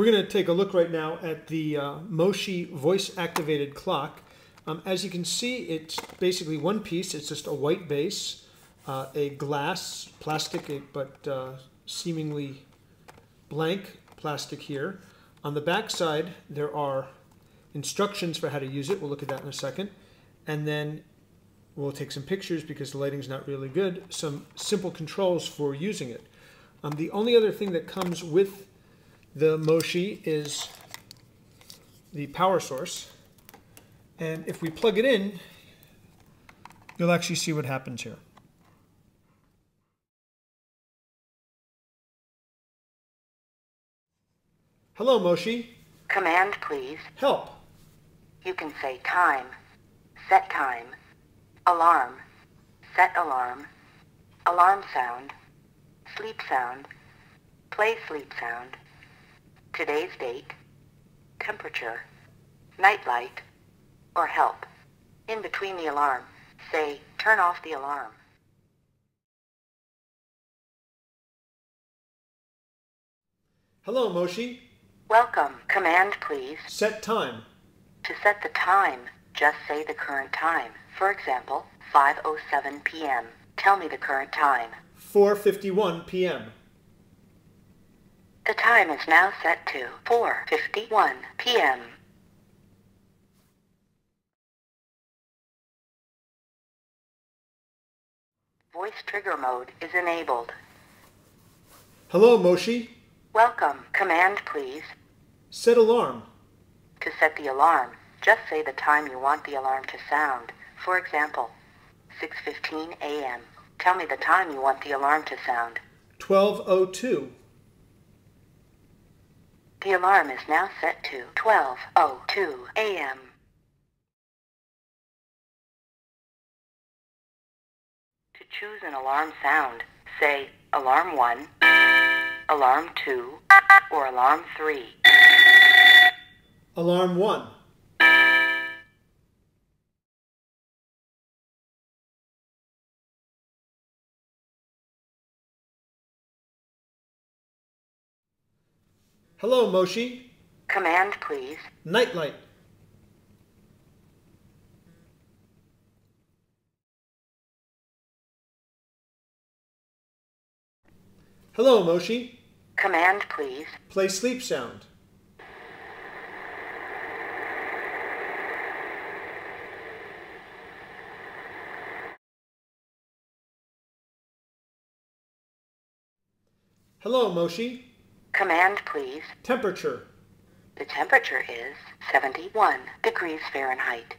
We're going to take a look right now at the uh, Moshi voice activated clock. Um, as you can see, it's basically one piece. It's just a white base, uh, a glass, plastic, but uh, seemingly blank plastic here. On the back side, there are instructions for how to use it. We'll look at that in a second. And then we'll take some pictures because the lighting's not really good, some simple controls for using it. Um, the only other thing that comes with the Moshi is the power source. And if we plug it in, you'll actually see what happens here. Hello, Moshi. Command, please. Help. You can say time, set time, alarm, set alarm, alarm sound, sleep sound, play sleep sound, today's date, temperature, nightlight, or help. In between the alarm, say turn off the alarm. Hello, Moshi. Welcome. Command, please. Set time. To set the time, just say the current time. For example, 5.07 p.m. Tell me the current time. 4.51 p.m. The time is now set to 4.51 p.m. Voice trigger mode is enabled. Hello, Moshi. Welcome. Command, please. Set alarm. To set the alarm, just say the time you want the alarm to sound. For example, 6.15 a.m. Tell me the time you want the alarm to sound. 12.02. The alarm is now set to 12.02 a.m. To choose an alarm sound, say Alarm 1, Alarm 2, or Alarm 3. Alarm 1. Hello, Moshi. Command, please. Nightlight. Hello, Moshi. Command, please. Play sleep sound. Hello, Moshi. Command, please. Temperature. The temperature is 71 degrees Fahrenheit.